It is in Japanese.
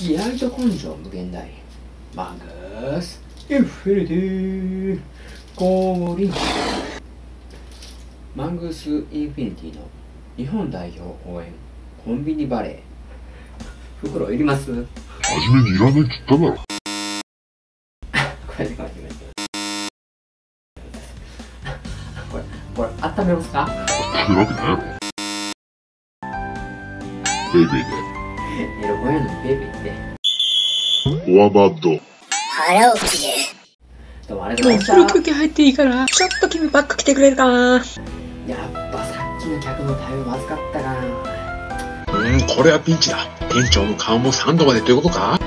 気合と根性無限大。マングス。インフィニティ降臨マングースインフィニティの日本代表応援コンビニバレー。袋いります？こ初めにいらないって言っただろ。れでこれこれこれ温めますか食うわけないやろベイベーでエロ親のベイベーってフォアバッド腹を切れ。どうもありがとうございました風呂休憩入っていいから、ちょっと君ばっか来てくれるかな。やっぱさっきの客の対応まずかったかなうーん、これはピンチだ。店長の顔も3度までということか